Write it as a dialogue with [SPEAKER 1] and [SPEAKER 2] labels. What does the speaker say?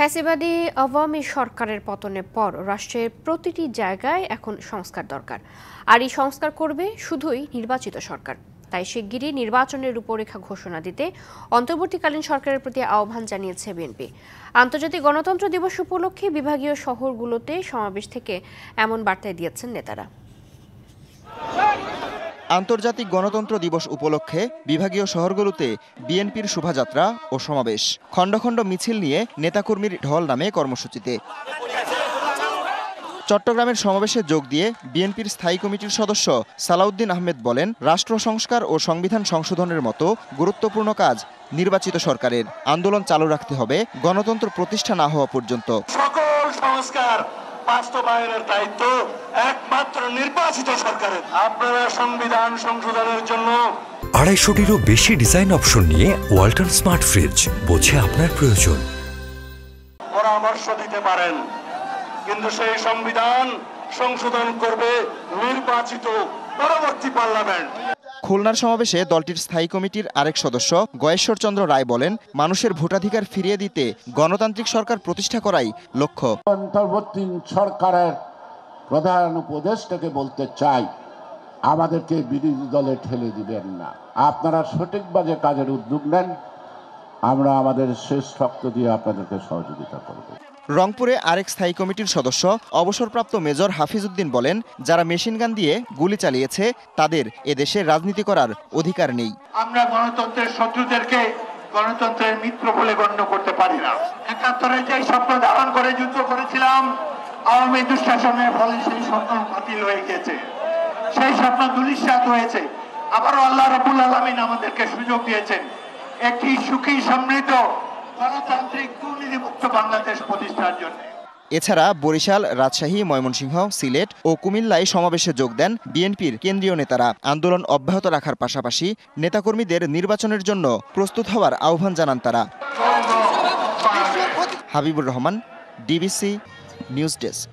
[SPEAKER 1] ফ্যাসিবাদী আওয়ামী সরকারের পতনের পর রাষ্ট্রের প্রতিটি জায়গায় এখন সংস্কার দরকার। আর এই সংস্কার করবে শুধুই নির্বাচিত সরকার। তাই শিগগিরই নির্বাচনের রূপরেখা ঘোষণা দিতে অন্তর্বর্তীকালীন সরকারের প্রতি আহ্বান জানিয়েছে বিএনপি। আন্তর্জাতিক গণতন্ত্র দিবস উপলক্ষে বিভাগীয় শহরগুলোতে সমাবেশ থেকে এমন বার্তায় দিয়েছেন নেতারা।
[SPEAKER 2] আন্তর্জাতিক গণতন্ত্র দিবস উপলক্ষে বিভাগীয় শহরগুলোতে বিএনপির শোভাযাত্রা ও সমাবেশ। খণ্ড খণ্ড মিছিল নিয়ে নেতাকর্মীর ঢল নামে কর্মসূচিতে। চট্টগ্রামের সমাবেশে যোগ দিয়ে বিএনপির স্থায়ী কমিটির সদস্য সালাউদ্দিন আহমেদ বলেন, রাষ্ট্র সংস্কার ও সংবিধান সংশোধনের মতো গুরুত্বপূর্ণ কাজ নির্বাচিত সরকারের। আন্দোলন চালু রাখতে হবে, গণতন্ত্র প্রতিষ্ঠা না হওয়া পর্যন্ত।
[SPEAKER 3] সকল সংস্কার বাস্তবায়নের দায়িত্ব একমাত্র নির্বাচিত সরকারের। আপনারা সংবিধান সংশোধনের জন্য
[SPEAKER 4] আড়াইশোটিরও বেশি ডিজাইন অপশন নিয়ে ওয়াল্টন স্মার্ট ফ্রিজ বোঝে আপনার প্রয়োজন।
[SPEAKER 3] পরামর্শ দিতে পারেন কিন্তু সেই সংবিধান সংশোধন করবে নির্বাচিত পরবর্তী পার্লামেন্ট।
[SPEAKER 2] খুলনার সমাবেশে দলটির স্থায়ী কমিটির আরেক সদস্য গয়েশ্বরচন্দ্র রায় বলেন, মানুষের ভোটাধিকার ফিরিয়ে দিতে গণতান্ত্রিক সরকার প্রতিষ্ঠা করাই লক্ষ্য।
[SPEAKER 5] সরকারের প্রধান উপদেষ্টাকে বলতে চাই, আমাদেরকে বিরোধী দলে ঠেলে দিবেন না। আপনারা সঠিকভাবে কাজের উদ্যোগ নেন, আমরা আমাদের শেষ রক্ত দিয়ে আপনাদেরকে সহযোগিতা করব।
[SPEAKER 2] রংপুরে আরেক স্থায়ী কমিটির সদস্য, অবসরপ্রাপ্ত মেজর হাফিজউদ্দিন বলেন, যারা মেশিনগান দিয়ে গুলি চালিয়েছে, তাদের এদেশে রাজনীতি করার অধিকার নেই।
[SPEAKER 3] আমরা গণতন্ত্রের শত্রুদেরকে গণতন্ত্রের মিত্র বলে গণ্য করতে পারি না। একাত্তরে যে স্বপ্ন ধারণ করে যুদ্ধ করেছিলাম, আওয়ামী দুঃশাসনের ফলে সেই স্বপ্ন বাতিল হয়ে গেছে। সেই স্বপ্ন দুলিশ্বাত হয়েছে। আবারও আল্লাহ রাবুল আলমিন আমাদেরকে সুযোগ দিয়েছেন। একটি সুখী, সমৃদ্ধ গণতান্ত্রিক দুর্নীতিমুক্ত বাংলাদেশ প্রতিষ্ঠার জন্য।
[SPEAKER 2] এছাড়া বরিশাল, রাজশাহী, ময়মনসিংহ, সিলেট ও কুমিল্লায় সমাবেশে যোগ দেন বিএনপির কেন্দ্রীয় নেতারা। আন্দোলন অব্যাহত রাখার পাশাপাশি নেতাকর্মীদের নির্বাচনের জন্য প্রস্তুত হওয়ার আহ্বান জানান তারা। Habibur Rahman, DBC news desk.